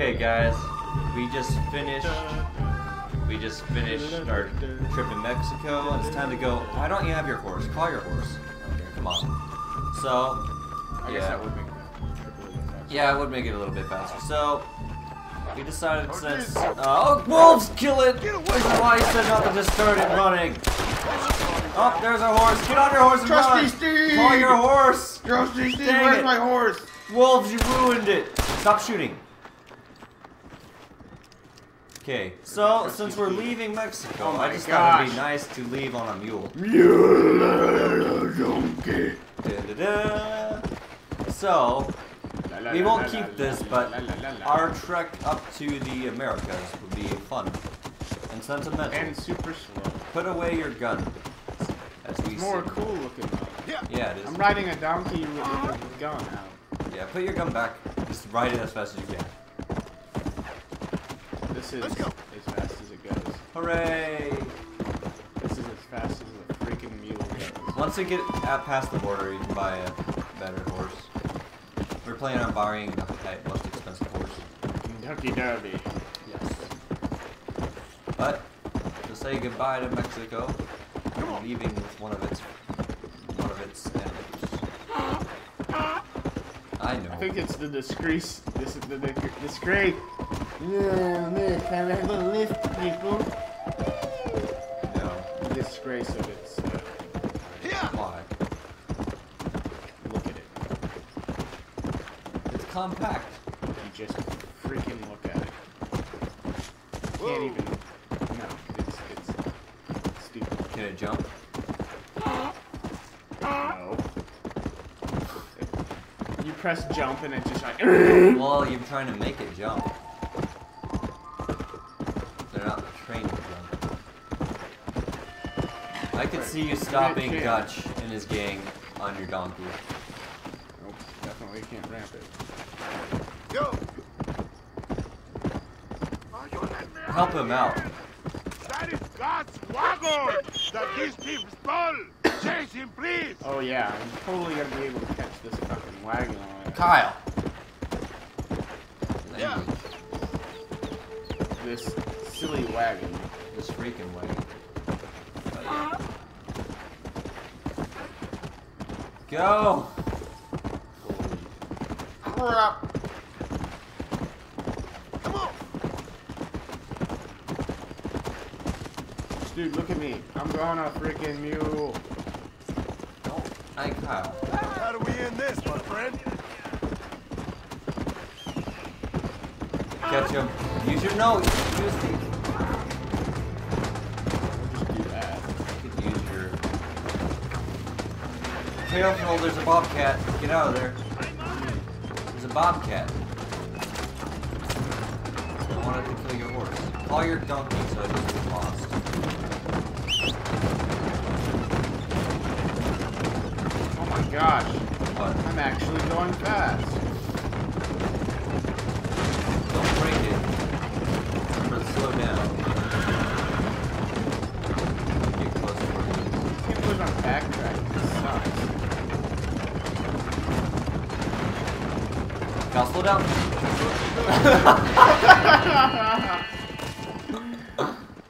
Okay, guys, we just finished. We just finished our trip in Mexico, and it's time to go. Why don't you have your horse? Call your horse. Okay, come on. So, I guess that would make it a faster. Yeah, it would make it a little bit faster. So, we decided since. oh, wolves kill it! This is why I said not to just start it running. Oh, there's our horse. Get on your horse and Trusty run. Steve! Call your horse. Trusty Steve, Dang where's it. my horse? Wolves, you ruined it. Stop shooting. Okay, so since we're leaving Mexico, Oh I just thought it'd be nice to leave on a mule. Little donkey. Da-da-da. So, we won't keep this, but our trek up to the Americas would be fun and sentimental. and super slow. Put away your gun, as we More see. cool looking though. Yeah, it is. I'm riding a donkey with a gun out. Yeah, put your gun back. Just ride it as fast as you can. This is as fast as it goes. Hooray! This is as fast as the freaking mule goes. Once we get out past the border, you can buy a better horse. We're planning on borrowing the hi- most expensive horse. Kentucky Derby. Yes. But to say goodbye to Mexico, we're leaving with one of its one of its enemies. I know. I think it's the disgrace. This is the, the disgrace. Yeah, look, I'm gonna lift people. no. Disgrace of its. Uh, Why? look at it. It's compact. You just freaking look at it. Can't even. No, it's it's stupid. Can it jump? No. You press jump and it just like. Well, you're trying to make it jump. See you stopping can't. Dutch and his gang on your donkey. Nope, definitely can't ramp it. Go! Help him out. That is God's wagon that these thieves stole. Chase him, please. Oh yeah, I'm totally gonna be able to catch this fucking wagon on it. Kyle. Yeah. This silly wagon. This freaking way. But yeah. Go! Crap. Come on. Dude, look at me. I'm going a freaking mule. Don't. Kyle. How do we end this, my friend? Catch him. Use your nose. Use the. Careful, oh, there's a bobcat. Get out of there. There's a bobcat. I wanted to kill your horse. Call your donkey so it doesn't get lost. Oh my gosh. But I'm actually going fast. don't break it. Remember to slow down. Get close to where it is. I can't believe I'm backtracking. This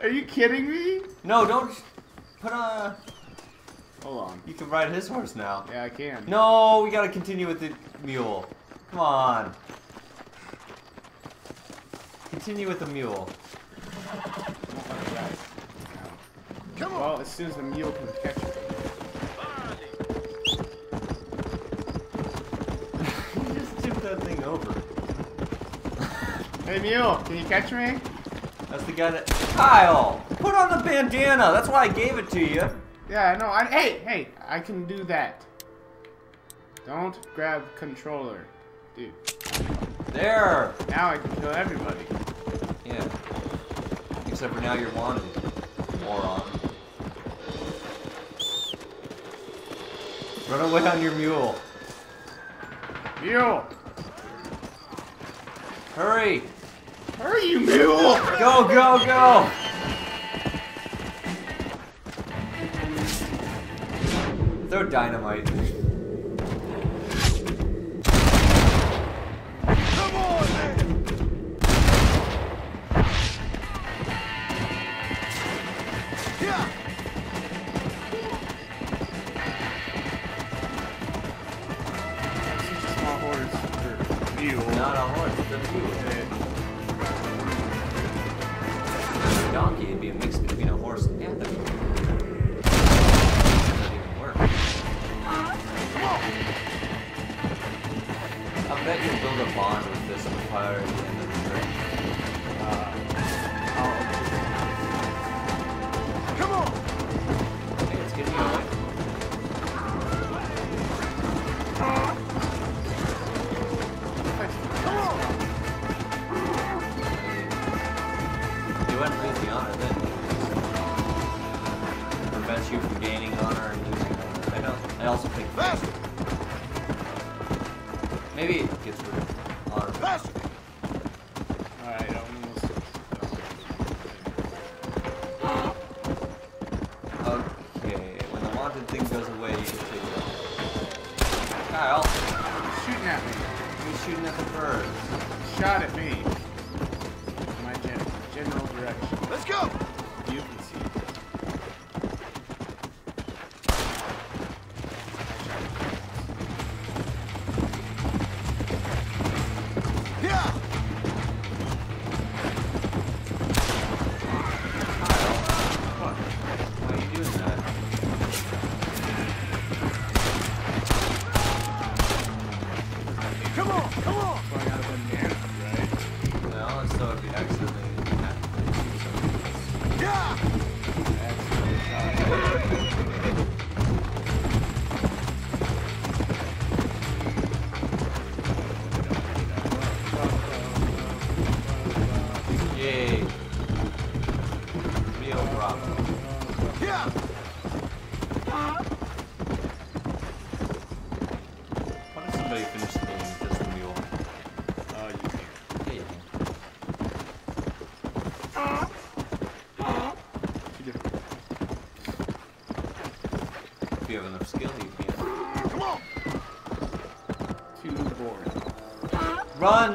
Are you kidding me? No, don't. Put a. Hold on. You can ride his horse now. Yeah, I can. No, we gotta continue with the mule. Come on. Continue with the mule. Come on. Well, as soon as the mule can catch it. you just tipped that thing over. Hey, mule, can you catch me? That's the guy that. Kyle! Put on the bandana! That's why I gave it to you. Yeah, I know. I, hey, hey, I can do that. Don't grab controller. Dude, There! now I can kill everybody. Yeah. Except for now you're wanted. Moron. Run away on your mule. Mule! Hurry! Hurry, you mule! Go, go, go! Throw dynamite. Shooting at me. he's shooting at the birds. Shot at me. My gen general direction. Let's go!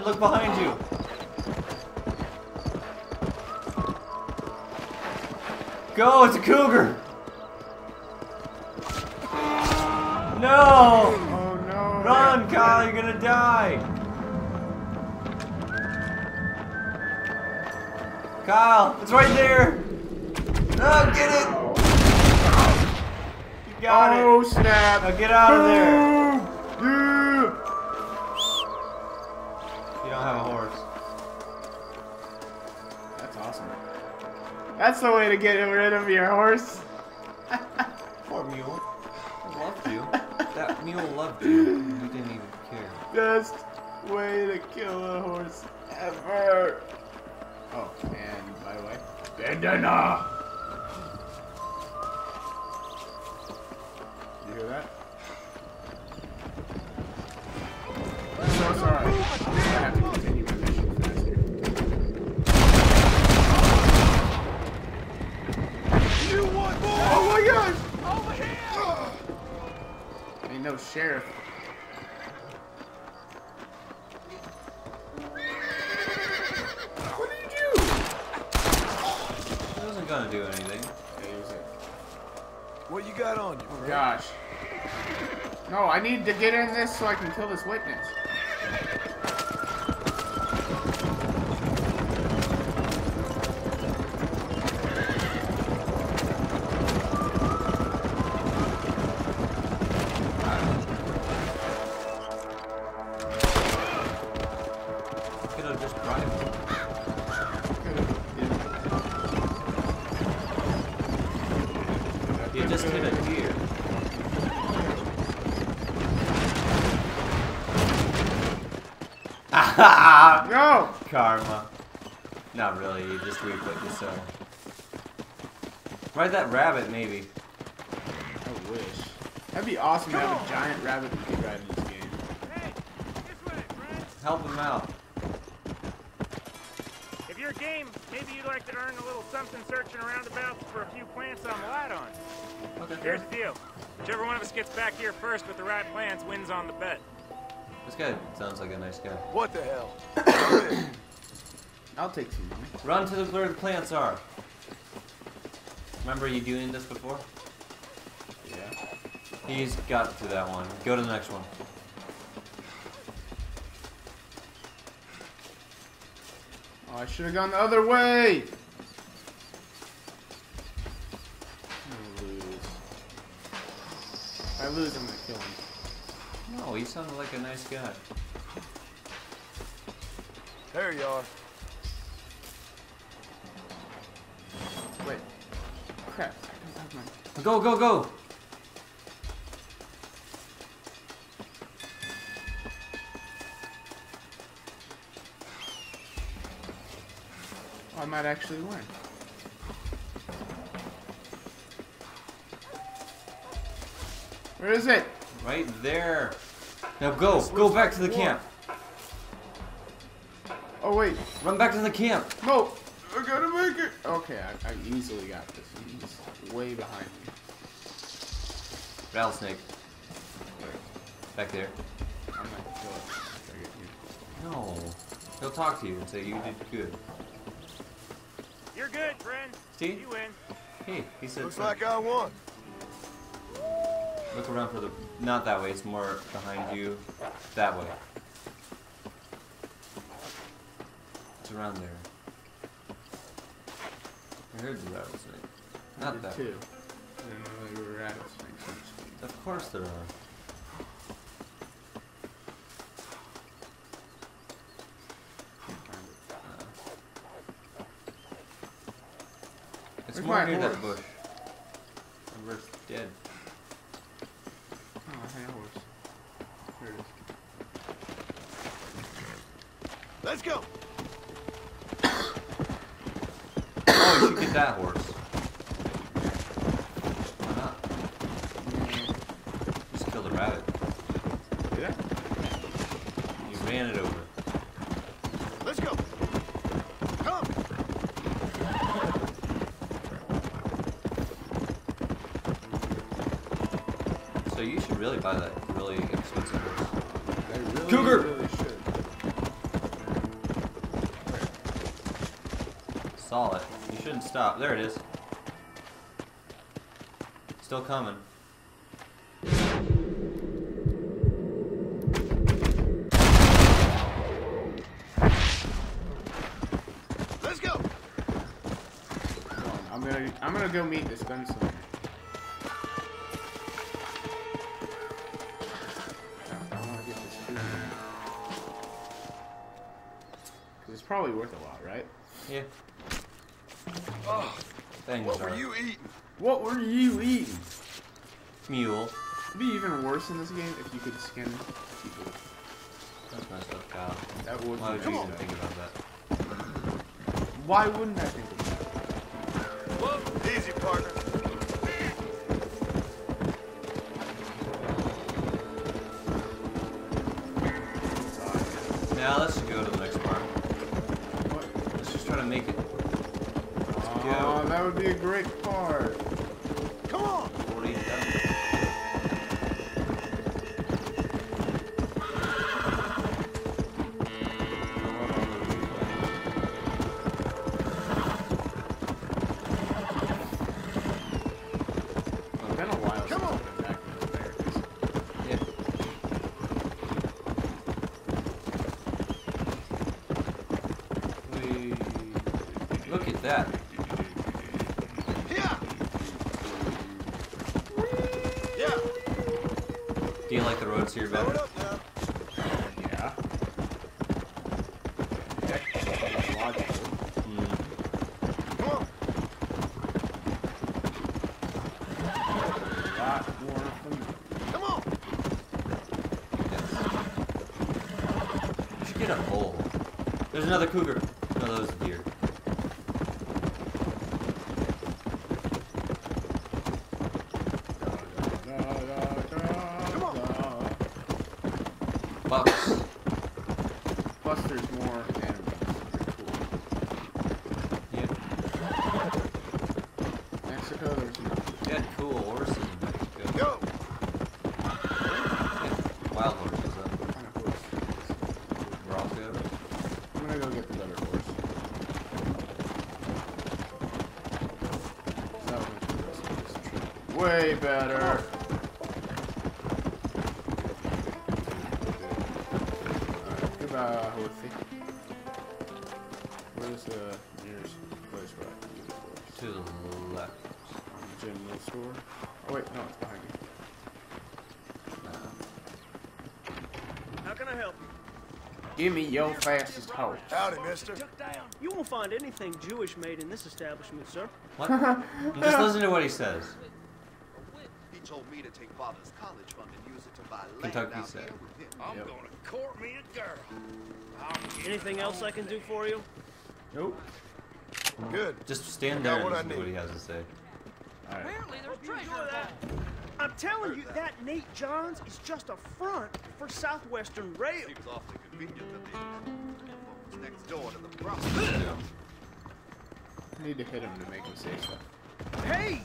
Look behind you! Go! It's a cougar! No! Oh no! Run, Kyle! You're gonna die! Kyle! It's right there! No, get it! You got it! Oh snap! Now get out of there! That's the way to get rid of your horse. Poor mule. I loved you. That mule loved you. You didn't even care. Best way to kill a horse ever. Oh, and by the way, bandana. You hear that? I'm so sorry. I have to continue my mission faster. You want more? Oh my gosh! Over here! Ain't no sheriff. What did you do? It wasn't gonna do anything. Okay, he was like, What you got on you? oh gosh. No, I need to get in this so I can kill this witness. Just hit a deer. No! Karma. Not really, you just reflect yourself. Ride that rabbit, maybe. I wish. That'd be awesome to have a giant rabbit we could ride in this game. Hey, this way. Help him out. Maybe you'd like to earn a little something searching around about for a few plants I'm light on. Okay. Here's the deal. Whichever one of us gets back here first with the right plants wins on the bet. This guy sounds like a nice guy. What the hell? I'll take two money. Run to the where the plants are. Remember you doing this before? Yeah. He's got to that one. Go to the next one. Oh, I should have gone the other way. I'm lose. If I lose, I'm gonna kill him. No, he sounded like a nice guy. There you are. Wait. Crap. I don't have my. Go, go, go! I might actually win. Where is it? Right there. Now go, go back to the camp. Oh wait, Run back to the camp. no! I gotta make it. Okay, I, I easily got this. He's way behind me. Rattlesnake. Back there. I'm gonna kill it. after I get here. No. He'll talk to you and say you did good. You're good, friend. See? You win. Hey, he said Looks something. like I won. Look around for the... Not that way, it's more behind you. That way. It's around there. I heard the rattlesnake. I Not did that too. I didn't know they were rattlesnakes on the screen. Of course there are. Can't find it. Uh, it's Where's more my near that bush. And we're dead. Oh, I had a horse. There it is. Let's go. Oh, you should get that horse. Why not? Just kill the rabbit. Did I? You ran it over. Let's go. Come. So you should really buy that really expensive horse. Really, Cougar! really should. Saw it. You shouldn't stop. There it is. Still coming. Let's go. I'm gonna I'm gonna go meet this gunslinger. Probably worth a lot, right? Yeah. Oh, Things what are. were you eating? What were you eating? Mule. It'd be even worse in this game if you could skin people. That's messed up, Kyle. That would Why would be you Come even on. think about that? Why wouldn't I think of that? Easy, partner. Would be a great part. Do you like the roads here better? Yeah. That's logical. Mm. Come on. A lot more familiar. Come on. Yes. You should get a hole. There's another cougar. No, that was a deer. Come on. Bucks. Plus, there's more animals. They're cool. Yep. Mexico, there's no. You had cool horses in Mexico. Go. Yeah, Wild horses, though. What kind of horse? Bronco. I'm gonna go get the better horse. That was the rest of this trip. Way better. Alright, goodbye, horsey. Where this uh, nearest place where I can get it for? To the left. General store? Oh wait, no, it's behind me. How can I help you? Give me your fastest horse. Howdy, mister. You won't find anything Jewish made in this establishment, sir. What? Just listen to what he says. He told me to take father's college fund and use it to buy land Kentucky out said. here with him. I'm Yep. gonna court me a girl. Um, anything else I can do for you? Nope. Good. Just stand I got there and what I listen to what need. he has to say. Alright. I'm telling you, that Nate Johns is just a front for Southwestern Rail. Seems awfully convenient that the folks next door to the property. I need to hit him to make him say stuff. Hey!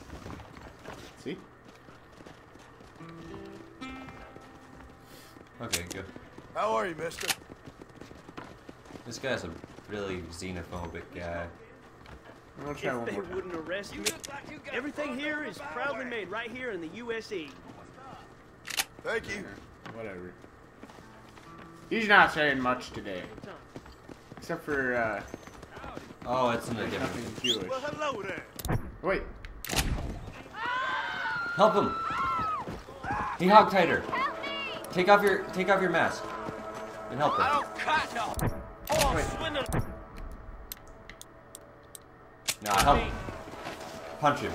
Okay, good. How are you, mister? This guy's a really xenophobic guy. I'm gonna try If one they more time. wouldn't arrest me, everything here is proudly made right here in the. USE. Thank you. Yeah, Whatever. He's not saying much today. Except for, uh, Oh, it's in a there's different. Jewish. Well, hello there. Wait. Help him! He hog tied her. Take off your take off your mask and help him. Wait. No, help him. Punch him.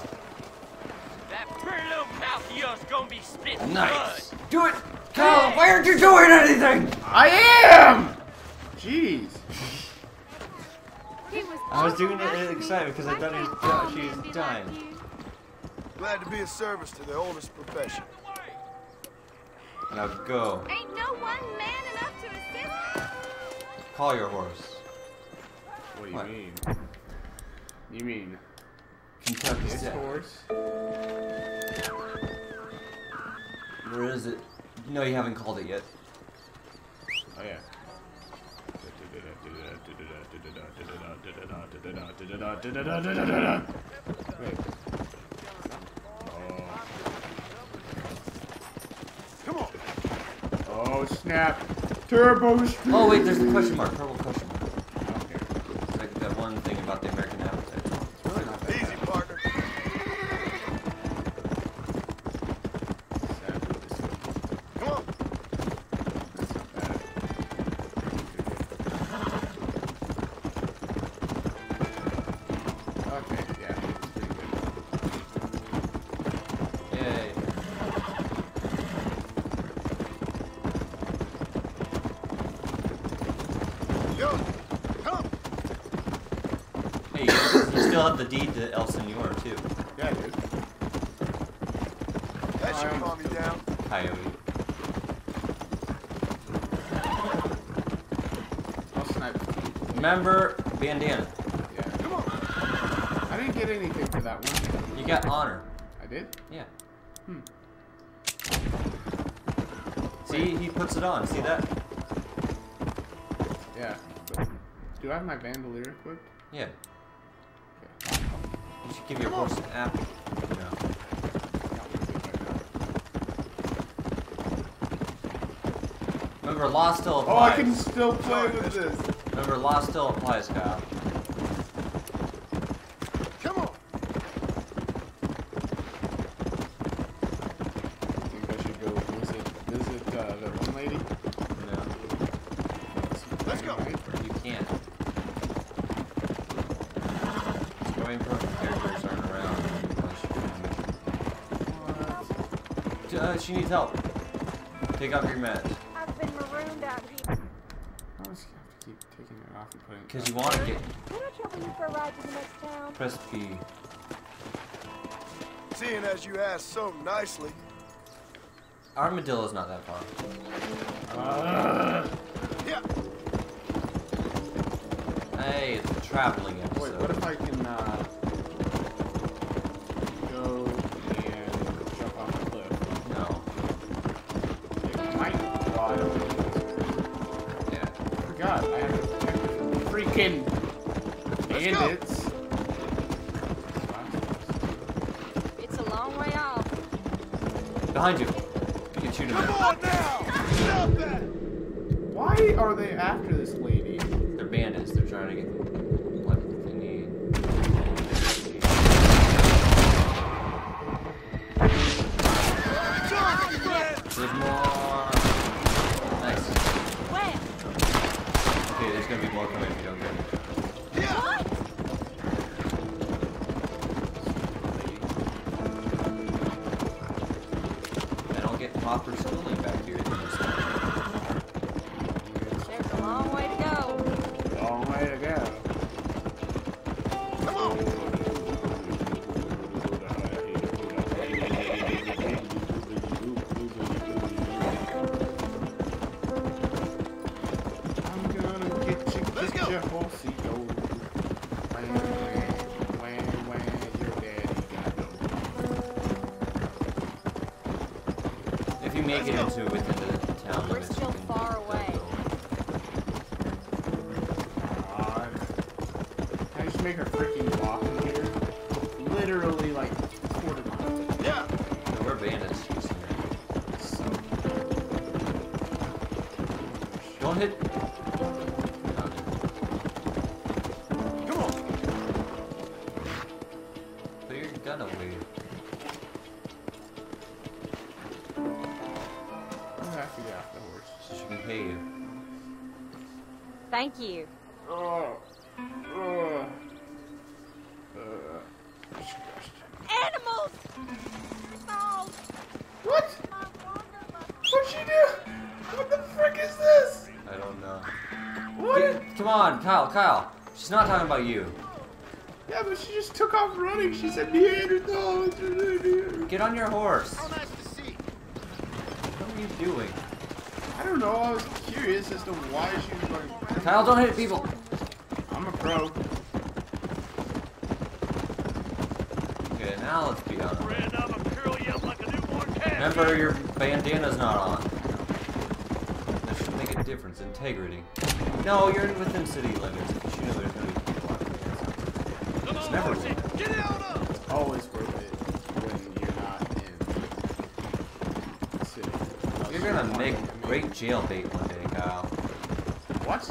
That pretty little mouth of yours gonna be spitting Nice. Do it, Kyle. Why aren't you doing anything? I am! Jeez. I was doing it excited because I thought he was di- she was dying. Glad to be of service to the oldest profession. Now go. Ain't no one man enough to assist? Call your horse. What do you What? mean? You mean Kentucky this Seth. horse? Where is it? No, you haven't called it yet. Oh yeah. Wait. Come on. Oh snap! Turbo. Oh wait, there's the question mark. Purple question mark. Okay. It's like that one thing about the American appetite. It's really not that Easy, bad. partner. Sadly, this one- Come on. That's not bad. Okay, yeah, it's pretty good. Yay. Yo. Come. Hey, you, you still have the deed to El Senor too. Yeah, dude. That should Um, calm you down. Coyote. I'll snipe. Remember bandana. Yeah. Come on. I didn't get anything for that one. You got honor. I did? Yeah. Hmm. See, he puts it on. See that? Yeah. Do I have my bandolier equipped? Yeah. Okay. You should give your horse an app. No. Remember, law still applies. Oh, I can still play with this. Remember, law still applies, Kyle. Come on. think I should go visit visit uh, the one lady. No, Let's go. you can't. Going pro characters aren't around. unless you- Uh, she needs help. Take off your mask. I've been marooned out here. I always have to keep taking it off and putting it. Because you want to get Can I trouble you for a ride to the next town? press B. Seeing as you asked so nicely. Armadillo's not that far. Uh, Yeah. Hey, it's a traveling wait, what if I can uh, bandits. It's a long way off. Behind you. You can shoot him. Come on now! Stop that! Why are they after this lady? They're bandits. They're trying to get what they need. There's more. Nice. Where? Okay, there's gonna be more coming if you don't get no. If you make it within the town We're limits, you still far away. God. Can I just make her freaking come on, Kyle, Kyle. She's not talking about you. Yeah, but she just took off running. She said Neanderthal. Get on your horse. How nice to see. What are you doing? I don't know. I was curious as to why she was going. Kyle, don't hit people. I'm a pro. Okay, now let's be on. Friend, I'm a curl you up like a newborn calf. Remember, your bandana's not on. That should make a difference. Integrity. No, you're within city limits. Because you know there's gonna be people out there. Come It's on, never horsey, worth it. get it on up. It's always worth it when you're not in the city. You're gonna make great jail jailbait one day, Kyle. What?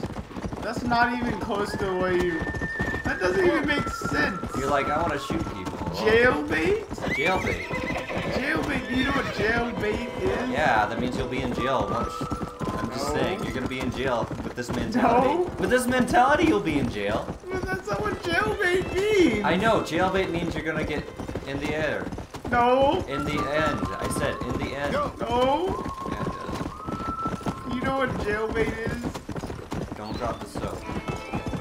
That's not even close to the way you. That doesn't even make sense. You're like, I want to shoot people. Well, Jailbait? Jailbait. Jailbait. Do you know what jailbait is? Yeah, that means you'll be in jail once. I'm just No. saying, you're gonna be in jail with this mentality. No. With this mentality, you'll be in jail. But that's not what jailbait means. I know, jailbait means you're gonna get in the air. No. In the end. I said, in the end. No. Yeah, it does. You know what jailbait is? Don't drop the soap.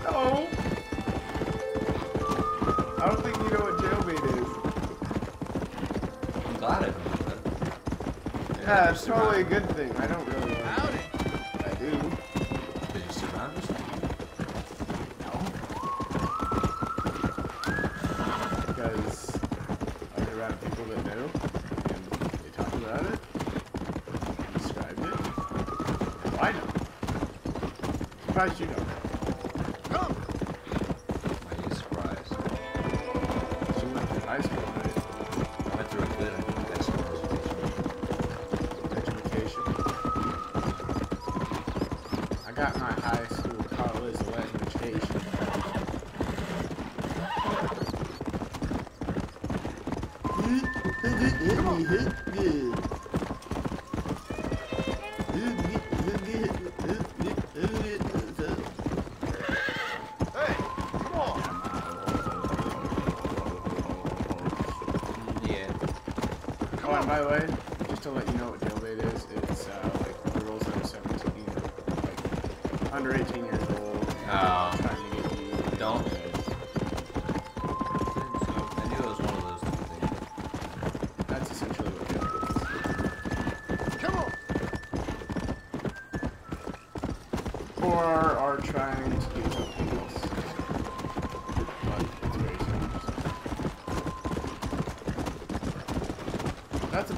No. I don't think you know what jailbait is. I'm glad I don't know that. Yeah, it's totally a good thing. I don't really. Around people that know, and they talked about it, described it. Well, I know. Surprised you don't.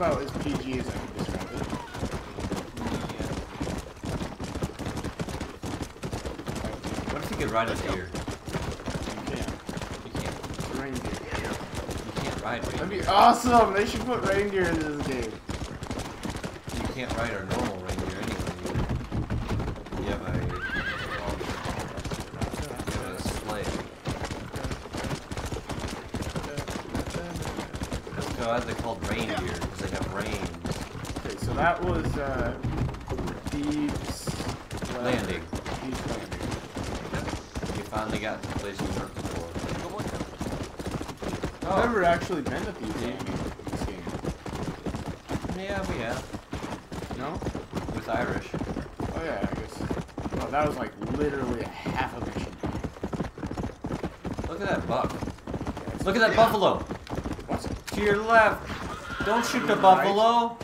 About as PG as I can describe it. What if you could ride a deer? You can. You can't. Reindeer. You can't ride That'd be awesome! They should put reindeer in this game. You can't ride our normal reindeer anyway. You have a, you have a sleigh. That's why they're called reindeer because they have reins. Okay, so So that was uh, Thieves Landing. Thieves Landing. You finally got to the place you worked before. I've never actually been to Thieves Landing in this game. Yeah, we have. No? With Irish. Oh yeah, I guess. Oh, that was like literally a half a mission. Look at that buck. Look at that buffalo. To your left. Don't shoot the buffalo.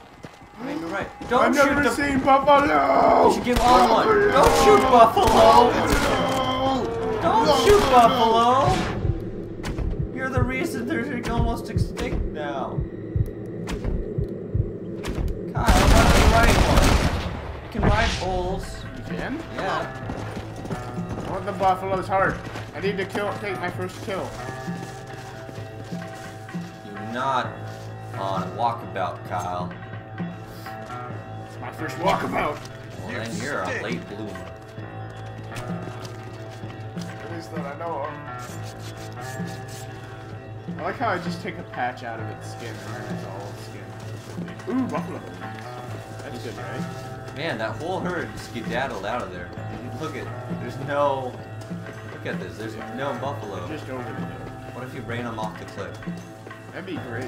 Maybe right. Don't I've shoot never the. seen Buffalo! You should give on one. Don't shoot buffalo. Don't shoot buffalo. You're the reason they're almost extinct now. Kyle, why don't you ride one? You can ride bulls. You can? Yeah. I want the Buffalo's heart. I need to kill, take my first kill. Not on a walkabout, Kyle. It's my first walkabout. Well, then you're a late bloomer. At least that I know of. I like how I just take a patch out of its skin and it's all skin. Ooh, buffalo. That's good, right? Man, that whole herd skedaddled out of there. Look at, there's no, look at this, there's no buffalo. Just over the hill. What if you ran them off the cliff? That'd be great.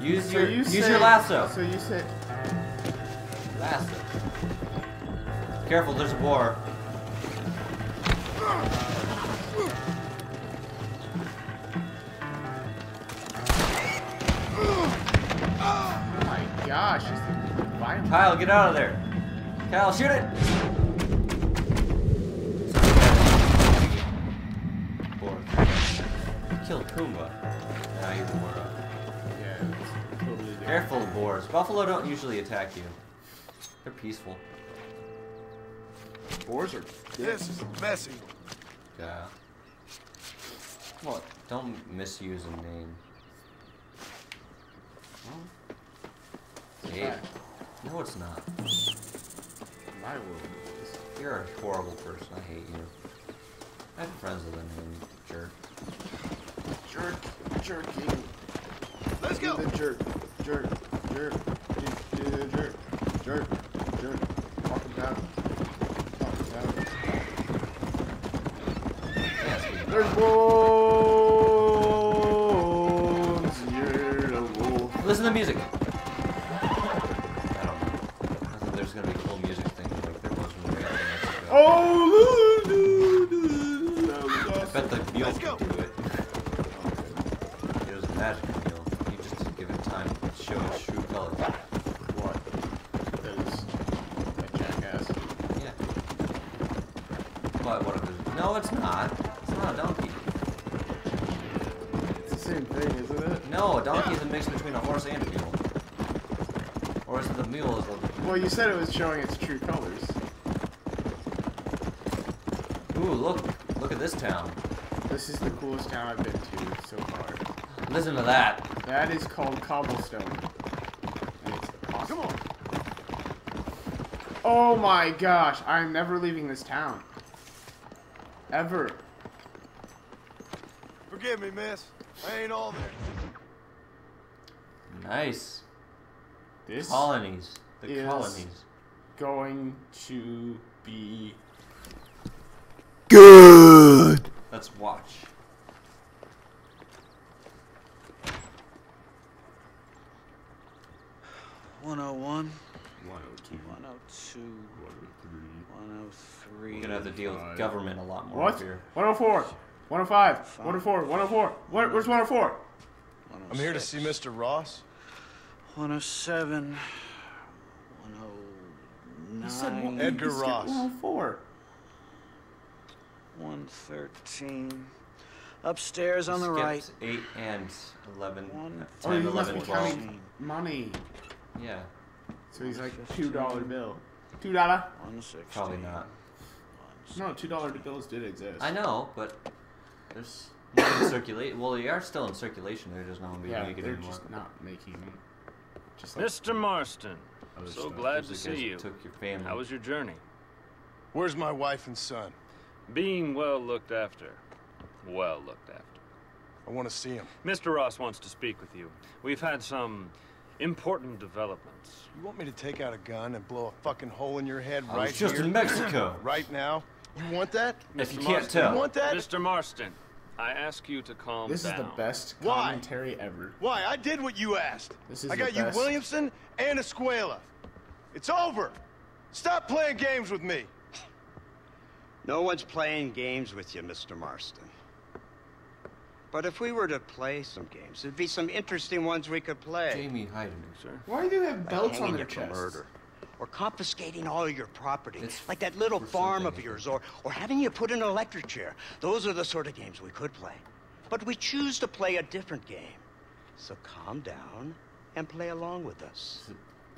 Use So your, you use say- your lasso. So you said, Lasso. Careful, there's a boar. oh my gosh. Kyle, get out of there. Kyle, shoot it. Killed Pumbaa. Now he's a boar. Yeah, totally different. Careful, boars. Buffalo don't usually attack you. They're peaceful. Boars are This is messy. Yeah. What? Don't misuse a name. Hey. bad. No, it's not. my world. You're a horrible person. I hate you. I have friends with a name, jerk. Jerk, jerking. Let's Do go. the jerk, jerk, jerk, do, do the jerk, jerk, jerk. Talk about, talk about. Yes, we- There's wolves. You're a wolf. Listen to the music. I don't know. I thought there's gonna be cool music thing like there was when we got to Mexico. Oh, do, do, do, that was I awesome. bet the mule Let's go. could do it. It was a magic mule. You just have to give it time to show its true colors. What? That is a jackass. Yeah. But what if it's... No, it's not. It's not a donkey. It's the same thing, isn't it? No, a donkey is a mix between a horse and a mule. Or is it the mule is the... Well, you said it was showing its true colors. Ooh, look. Look at this town. This is the coolest town I've been to so far. Listen to that. That is called Cobblestone. It's awesome. Come on. Oh my gosh, I'm never leaving this town. Ever. Forgive me, miss. I ain't all there. Nice. This Colonies. The is- colonies. going to be Good. Let's watch. One oh one, 102. One oh two, one oh three. We're gonna have to deal with government a lot more What? here. 104, 105, 104, 104. What, where's 104? I'm here to see Mr. Ross. One oh seven, one oh You said one- Edgar Ross. 104. one thirteen. Upstairs on the Skipped right. 8 and 11. One, uh, Oh, 10, you must 11, be 12. counting money. Yeah, So he's like two dollar bill. Two dollar? one sixteen. probably not. No, two dollar bills did exist. I know, but there's not in circulate. Well, they are still in circulation. They're just not gonna be Yeah, making they're anymore. just not making. Just like Mr. Marston, other so stuff. Uh, glad to see you. Took your family. How was your journey? Where's my wife and son? Being well looked after. Well looked after. I want to see him. Mr. Ross wants to speak with you. We've had some Important developments. You want me to take out a gun and blow a fucking hole in your head I right was just here? in Mexico. right now? You want that? If you can't Marston, tell. You want that? Mr. Marston, I ask you to calm This down. is the best Why? commentary ever. Why? I did what you asked. This is I the got you best. Williamson and Escuella. It's over. Stop playing games with me. No one's playing games with you, Mr. Marston. But if we were to play some games, there'd be some interesting ones we could play. Jamie Hyden. Sir. Why do they have Like belts on hanging their you for chests? murder. Or confiscating all your property, It's like that little farm of yours, or, or having you put in an electric chair. Those are the sort of games we could play. But we choose to play a different game. So calm down and play along with us.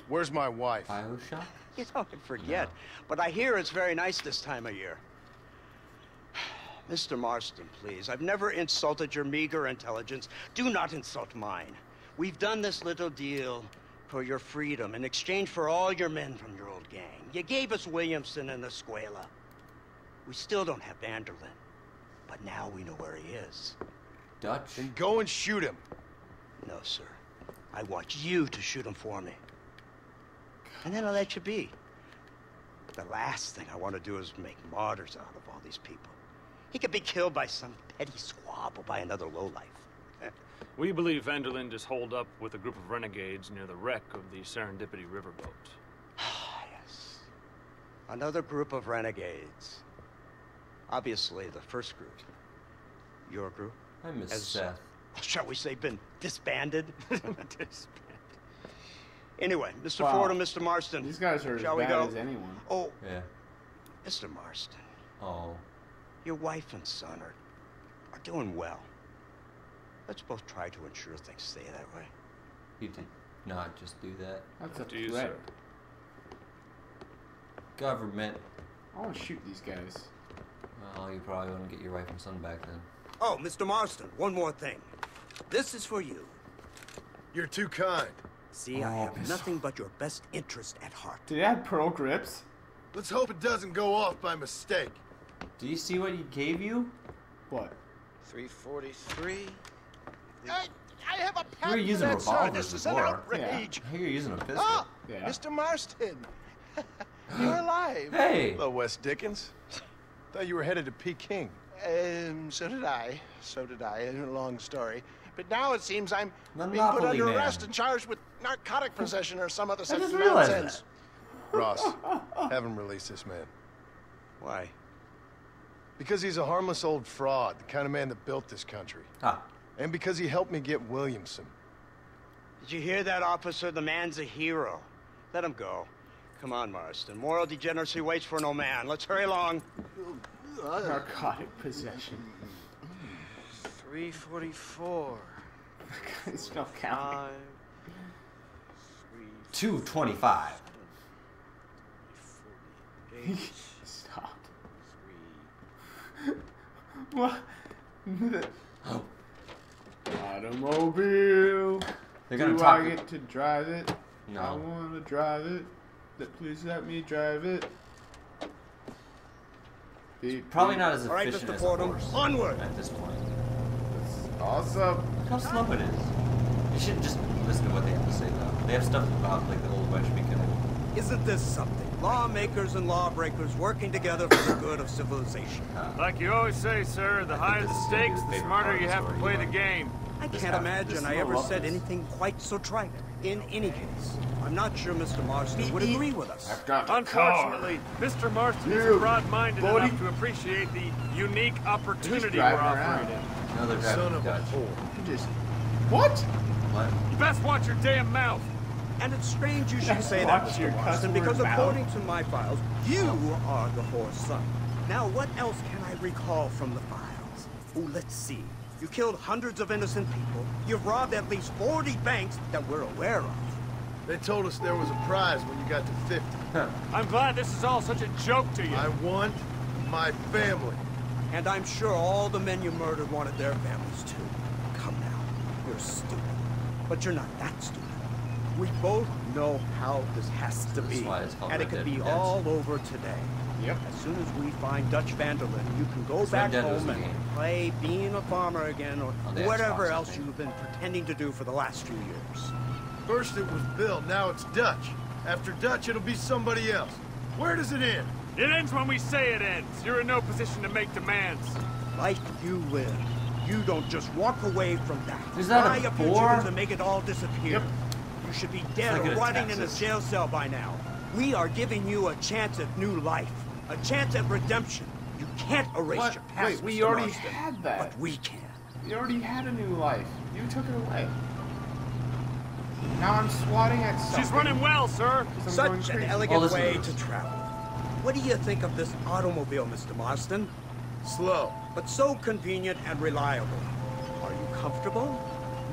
Where's my wife? Bioshock? You know, I forget. But I hear it's very nice this time of year. Mr. Marston, please. I've never insulted your meager intelligence. Do not insult mine. We've done this little deal for your freedom in exchange for all your men from your old gang. You gave us Williamson and Escuella. We still don't have van der Linde. But now we know where he is. Dutch? Then go and shoot him. No, sir. I want you to shoot him for me. And then I'll let you be. The last thing I want to do is make martyrs out of all these people. He could be killed by some petty squab or by another lowlife. We believe van der Linde is holed up with a group of renegades near the wreck of the Serendipity riverboat. Ah, yes. Another group of renegades. Obviously, the first group. Your group? I miss Has- Seth. Shall we say been disbanded? Anyway, Mr. Wow. Ford and Mr. Marston. These guys are as Shall we bad go? as anyone. Oh, Yeah. Mr. Marston. Oh. Your wife and son are, are doing well. Let's both try to ensure things stay that way. You did not just do that. That's a Do you, threat. sir? Government. I want to shoot these guys. Well, you probably want to get your wife and son back then. Oh, Mr. Marston, one more thing. This is for you. You're too kind. See, I Oh, have this- nothing but your best interest at heart. Did they have pearl grips? Let's hope it doesn't go off by mistake. Do you see what he gave you? What? 343. I, I have a You're patent using that, sir. revolvers This is an before. outrage. I hear you're using a pistol. Ah, Yeah. Mr. Marston. You're alive. Hey! Hello, West Dickens. Thought you were headed to Peking. Um, so did I. So did I. A long story. But now it seems I'm being put under Man. arrest and charged with narcotic possession or some other such just realized nonsense. Ross, have him release this man. Why? Because he's a harmless old fraud, the kind of man that built this country. Ah. And because he helped me get Williamson. Did you hear that, officer? The man's a hero. Let him go. Come on, Marston. Moral degeneracy waits for no man. Let's hurry along. Narcotic possession. 344. it's no counting. Five. 225. Stop. What? Oh. Automobile. They're gonna Do talk. I get to drive it? I No. want to drive it. Please let me drive it. Beep, Probably not as All right, efficient Mr. as a Fordham, horse onward. at this point. Awesome. Look how slow it is. You shouldn't just listen to what they have to say though. They have stuff about like the old West Beacon. Isn't this something? Lawmakers and lawbreakers working together for the good of civilization. Like you always say, sir, the higher the stakes, the smarter you have to play the game. I can't half- imagine I ever said this. anything quite so trite. In any case, I'm not sure Mr. Marston would agree with us. I've got the Unfortunately, Mr. Marston You, isn't broad-minded enough to appreciate the unique opportunity we're offering around. him. No, Son of a Dutch. whore. just. What? What? You best watch your damn mouth. And it's strange you should say that, watch your Mr. Marston, because mouth. according to my files, you oh. are the whore's son. Now, what else can I recall from the files? Oh, let's see. You killed hundreds of innocent people. You've robbed at least 40 banks that we're aware of. They told us there was a prize when you got to 50. I'm glad this is all such a joke to you. I want my family. And I'm sure all the men you murdered wanted their families too. Come now, you're stupid. But you're not that stupid. We both know how this has to be. why it's called And it Red could be Redemption. all over today. Yep. As soon as we find Dutch van der Linde, you can go back home and play being a farmer again or whatever Xbox, else you've been pretending to do for the last few years. First it was Bill, now it's Dutch. After Dutch, it'll be somebody else. Where does it end? It ends when we say it ends. You're in no position to make demands. Like you live. You don't just walk away from that. Is that a Buy fugitive bore? to make it all disappear. You should be dead like or rotting in a jail cell by now. We are giving you a chance at new life. A chance at redemption. You can't erase What? your past, Wait, we Mr. already Marston, had that. But we can. We already had a new life. You took it away. Now I'm swatting at something. She's running well, sir. Such an elegant Oh, way this. to travel. What do you think of this automobile, Mr. Marston? Slow. But so convenient and reliable. Are you comfortable?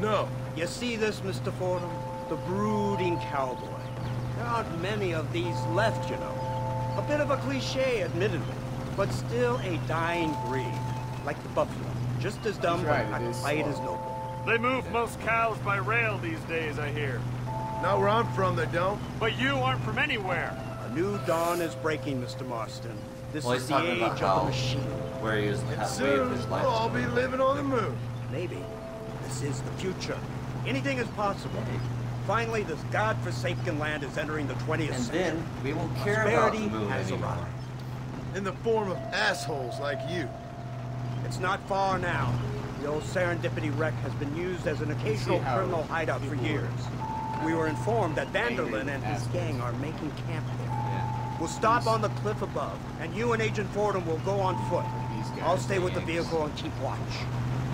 No. You see this, Mr. Fordham? The brooding cowboy. There aren't many of these left, you know. A bit of a cliche, admittedly, but still a dying breed. Like the buffalo. Just as dumb, right, but it not quite as noble. They move most cows by rail these days, I hear. Not where I'm from, they don't. But you aren't from anywhere. A new dawn is breaking, Mr. Marston. This Well, is the talking age about of the how machine. where he was And halfway soon, of his life. we'll all be living on the moon. Maybe. This is the future. Anything is possible. Finally, this godforsaken land is entering the 20th And century. then we won't care about the Prosperity moon has anymore. arrived. In the form of assholes like you. It's not far now. The old Serendipity wreck has been used as an occasional criminal hideout for years. We were informed that angry van der Linde and his gang are making camp there. Yeah. We'll stop on the cliff above, and you and Agent Fordham will go on foot. I'll stay with the vehicle and keep watch.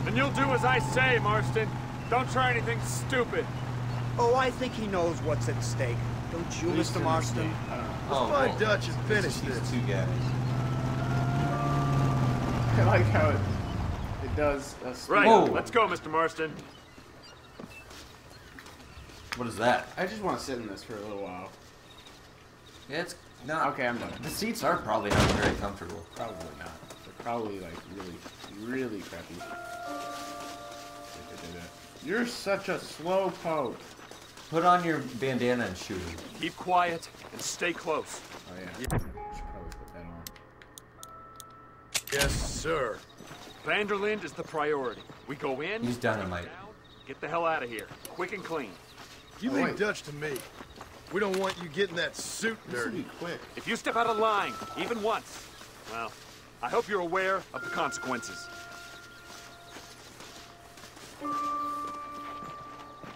And you'll do as I say, Marston. Don't try anything stupid. Oh, I think he knows what's at stake. Don't you, least Mr. Marston? I. Let's Oh, find well, Dutch and finish this. two guys. I like how it, it does a speed. Right. Whoa. Let's go, Mr. Marston. What is that? I just want to sit in this for a little while. Yeah, it's not. Okay, I'm done. The seats are probably not very comfortable. Probably not. They're probably like really, really crappy. You're such a slow poke. Put on your bandana and shoot him. Keep quiet and stay close. Oh yeah. Should probably put that on. Yes, sir. van der Linde is the priority. We go in, He's dynamite. down, get the hell out of here, quick and clean. You leave wait. Dutch to me. We don't want you getting that suit This will dirty. be quick. If you step out of line, even once, well, I hope you're aware of the consequences. Can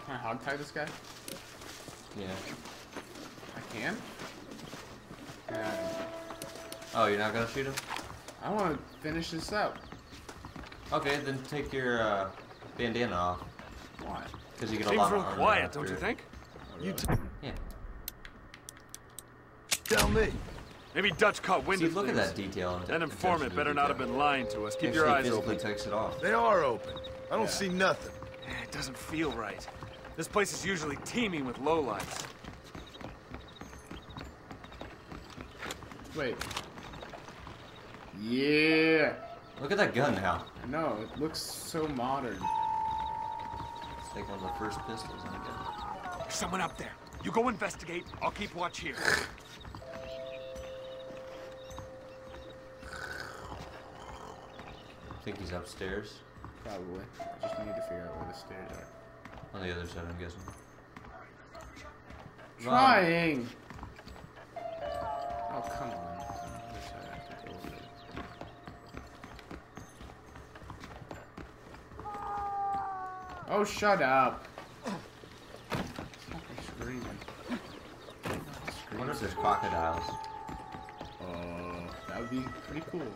I hog tie this guy? Yeah. I can. Yeah. Oh, you're not gonna shoot him? I want to finish this up. Okay, then take your uh, bandana off. Why? Because you get a Seems lot real of armor quiet, after don't you it. think? You t- Yeah. tell me. Maybe Dutch caught wind See, of look at that detail. and That attention informant to better not have been lying to us. Keep Actually your eyes physically open. takes it off. They are open. I don't Yeah. see nothing. Eh, It doesn't feel right. This place is usually teeming with lowlifes. Wait. Yeah. Look at that gun now. I know. It looks so modern. It's like one of the first pistols on a gun. There's someone up there. You go investigate. I'll keep watch here. I think he's upstairs. Probably. I just need to figure out where the stairs are. On the other side, I'm guessing. Trying. Oh come on. It's on the other side. I have to go over there. Oh, shut up. Stop screaming. I wonder if there's crocodiles. Uh, that would be pretty cool.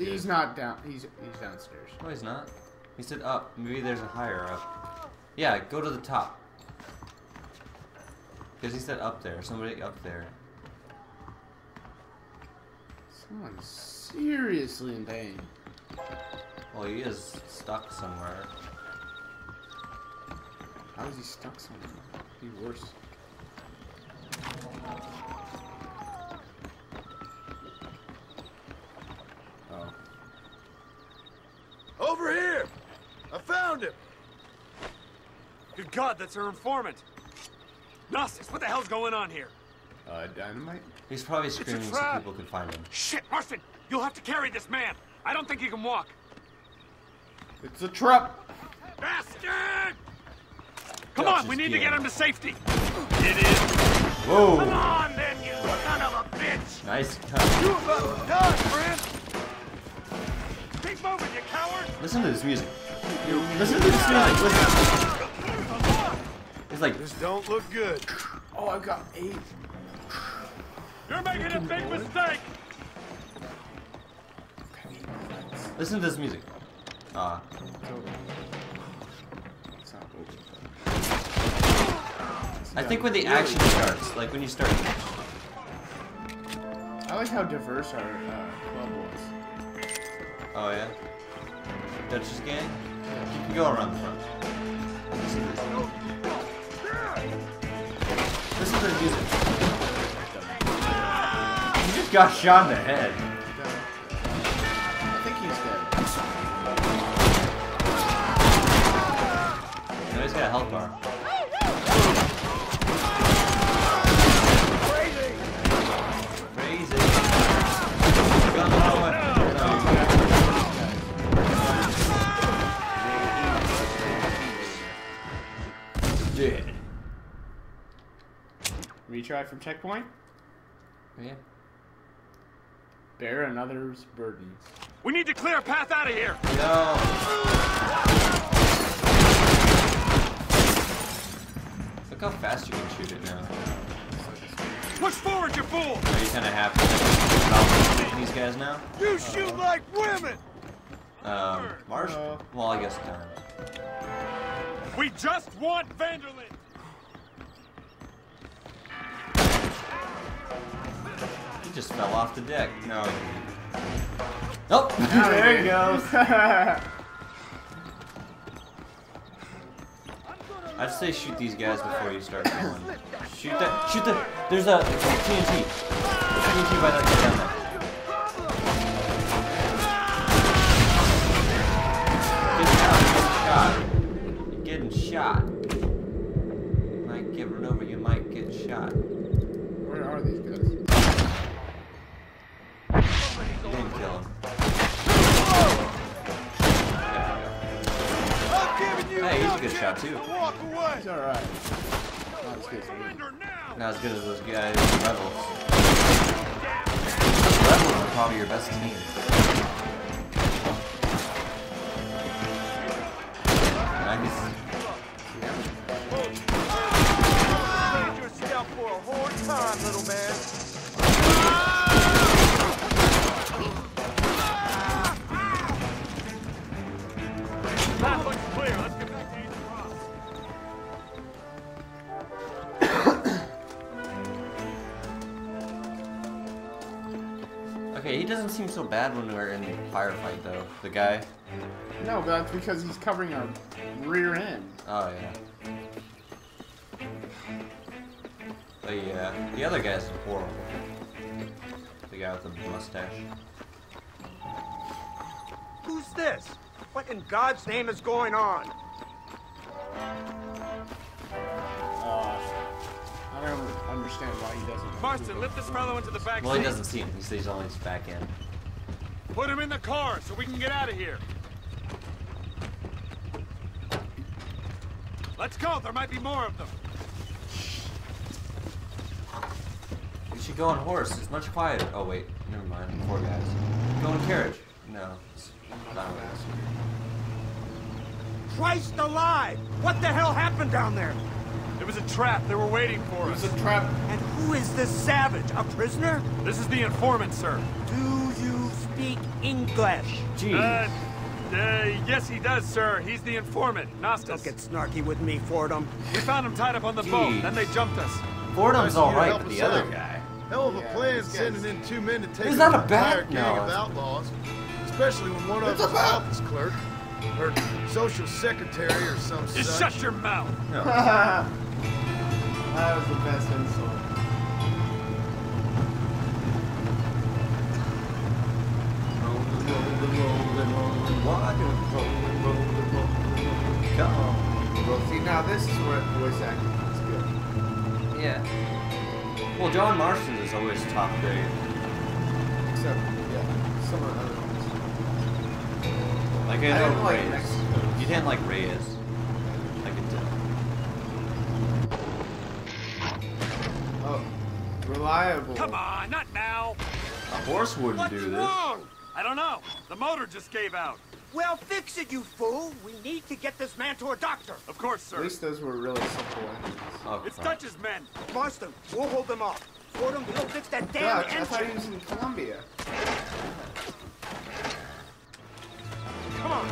He's not down. He's he's downstairs. No, he's not. He said up. Maybe there's a higher up. Yeah, go to the top. Because he said up there. Somebody up there. Someone's seriously in pain. Well, he is stuck somewhere. How is he stuck somewhere? Be worse. Oh. Over here! I found him! Good that's our informant. Nastas, what the hell's going on here? Uh, dynamite? He's probably screaming so people can find him. Shit, Marston, you'll have to carry this man. I don't think he can walk. It's a trap. Bastard! Come Dutch on, we is need to get him to safety. It is. Whoa. Come on, then, you son of a bitch! Nice cut. You about to die, friend! Keep moving, you coward! Listen to this music. Listen to this music. Listen. It's like This don't look good. Oh, I've got eight. You're making a big mistake! listen to this music. Ah, It's over. It's not over. I think when the action starts, like when you start. I like how diverse our uh, club was. Oh yeah. Dutch's gang. You can go around the front. Listen to this. Listen to the music. You just got shot in the head. I think he's dead. No, he's got a health bar. Retry from checkpoint. Yeah. Bear another's burden. We need to clear a path out of here! No. Look how fast you can shoot it now. Push forward, you fool! Are you kind of happy about shooting these guys now? You shoot like women! Um, Marsh? Uh. Well, I guess Darn. We just want van der Linde! Just fell off the deck. No. Nope. Ah, there he goes. I'd say shoot these guys before you start going. Shoot that. Shoot the. There's a TNT. TNT by that guy down there. Too. Walk away! He's alright. Not as good as me. Not as good as those guys in Rebels. Rebels are probably your best team. Seem so bad when we're in the firefight, though. The guy. No, but that's because he's covering our rear end. Oh yeah. But yeah, the other guy's horrible. The guy with the mustache. Who's this? What in God's name is going on? Uh, I don't understand why he doesn't. Marston, lift this fellow into the back Well, he seat. doesn't see him. He sees only his back end. Put him in the car so we can get out of here. Let's go. There might be more of them. We should go on horse. It's much quieter. Oh wait, never mind. Four guys. Go in carriage. No, it's not what it is. Christ alive! What the hell happened down there? It was a trap. They were waiting for us. It's a trap. And who is this savage? A prisoner? This is the informant, sir. Do you speak English? Gee. Uh, uh, yes, he does, sir. He's the informant, Nastas. Don't get snarky with me, Fordham. We found him tied up on the Gee. boat. Then they jumped us. Fordham's Nice of you to alright, but us the other out. guy. Hell of a Yeah, plan sending in two men to take Is out that an a bat? entire gang No. of outlaws. Especially when one of them's an office clerk. Or social secretary or some Just such. shut your mouth. No. that was the best insult. Come on. Well, see, now this is where voice acting is good. Yeah. Well, John Marston is always top grade. Except, yeah, some of the other ones. Like Okay, I no, didn't like Reyes. Mexico. You didn't like Reyes. I can tell. Oh, reliable. Come on, not now. A horse wouldn't What's do this. wrong? I don't know. The motor just gave out. Well, fix it, you fool. We need to get this man to a doctor. Of course, sir. At least those were really simple engines. Oh, It's crap. Dutch's men. Marston, we'll hold them off. Fordham, we'll fix that damn Dutch, I thought he engine. was in Colombia. Come on.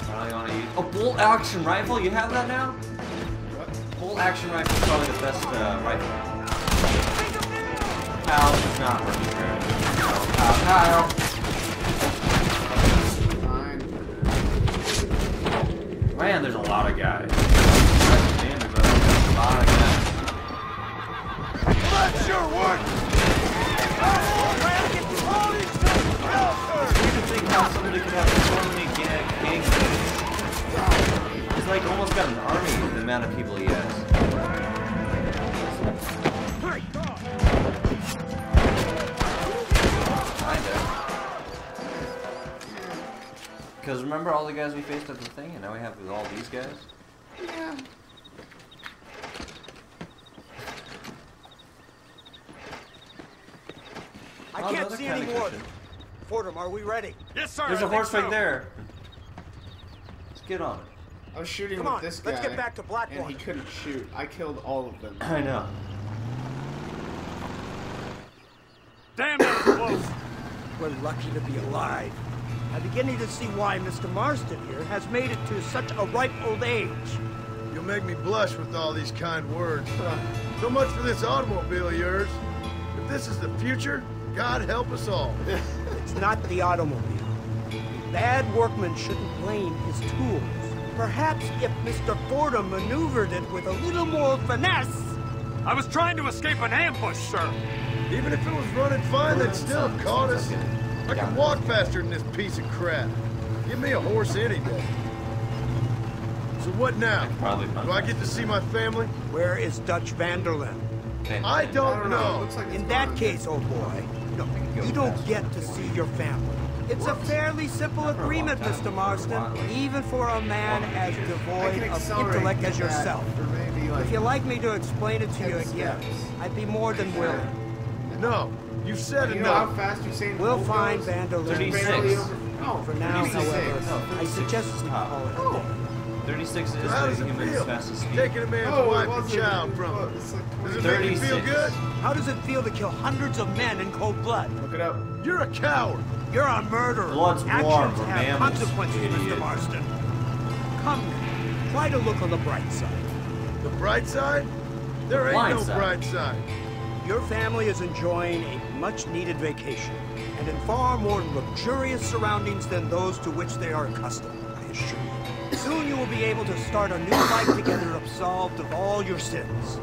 Finally wanna use- Oh, bolt action rifle? You have that now? What? Bolt action rifle is probably the best uh, rifle. Kyle, it's not working very good. Kyle, Kyle, Kyle. Fine. Man, there's a lot of guys. Man, there's a lot of guys. That sure worked! It's weird to think how somebody could have so many gang, gang. He's like almost got an army, the amount of people he has. Because remember all the guys we faced at the thing, and now we have all these guys? Yeah. I Oh, can't see kinda any more. Fordham, are we ready? Yes, sir. There's I a think horse right there. Let's get on it. I was shooting Come with on, this guy. let's get back to And Blackwater. he couldn't shoot. I killed all of them. I know. Damn, that was close. We're lucky to be alive. I'm beginning to see why Mr. Marston here has made it to such a ripe old age. You'll make me blush with all these kind words. So much for this automobile of yours. If this is the future, God help us all. It's not the automobile. Bad workmen shouldn't blame his tools. Perhaps if Mr. Fordham maneuvered it with a little more finesse. I was trying to escape an ambush, sir. Even if it was running fine, they'd still have caught us. I can walk faster than this piece of crap. Give me a horse any day. So what now? Do I get to see my family? Where is Dutch van der Linde? I don't I don't know. Know. like In that gone. case, old boy, no, you don't get to see your family. It's a fairly simple agreement, Mr. Marston, even for a man as devoid of intellect as yourself. For maybe like If you'd like me to explain it to you again. I'd be more than willing. No. You've said You know how enough. fast you're saying We'll the find goes? van der Linde. Thirty-six. Barely No, For now, 36. however, No, I suggest is we call it a Oh. 36 is the human's fastest speed. Taking a man's Oh, it wife and wasn't. child from him. Like Does it 20. make you feel 36. good? How does it feel to kill hundreds of men in cold blood? Look it up. You're a coward. You're a murderer. Blood's Actions warm for have mammals, consequences, Mr. Marston. Come now. Try to look on the bright side. The bright side? There ain't Blind no side. bright side. Your family is enjoying a much-needed vacation, and in far more luxurious surroundings than those to which they are accustomed, I assure you. Soon you will be able to start a new life together absolved of all your sins.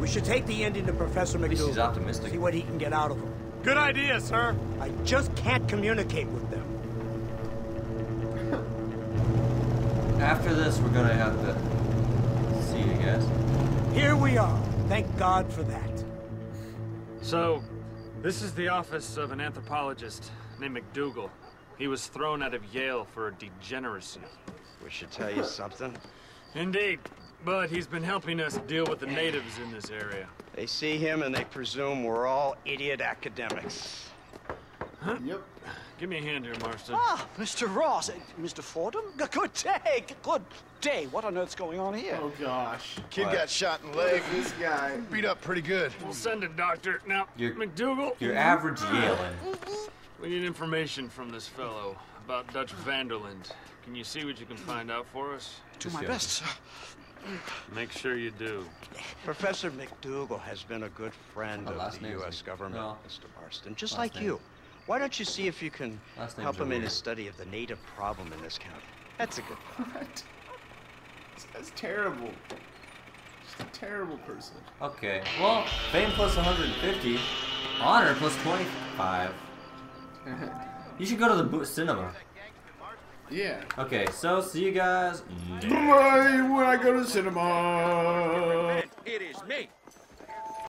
We should take the Indian to Professor least he's MacDougal. optimistic. See what he can get out of him. Good idea, sir. I just can't communicate with them. After this, we're gonna have to see you guys. Here we are. Thank God for that. So, this is the office of an anthropologist named MacDougal. He was thrown out of Yale for a degeneracy. We should tell you something. Indeed, but he's been helping us deal with the natives in this area. They see him and they presume we're all idiot academics. Yep. Give me a hand here, Marston. Ah, Mr. Ross. Uh, Mr. Fordham? Good day. Good day. What on earth's going on here? Oh gosh. Kid What? got shot in the leg. this guy. Beat up pretty good. We'll send a doctor. Now, You're- MacDougal, Your average Yalen. we need information from this fellow about Dutch van der Linde. Can you see what you can find out for us? Do my best, sir. Make sure you do. Professor MacDougal has been a good friend Oh, of the name's U.S. Mc- government, no. Mr. Marston, just Last like name. you. Why don't you see if you can help him in his study of the native problem in this county? That's a good What? That's terrible. Just a terrible person. Okay. Well, fame plus 150, honor plus 25. You should go to the bo- cinema. Yeah. Okay, so see you guys. When I go to the cinema. It is me,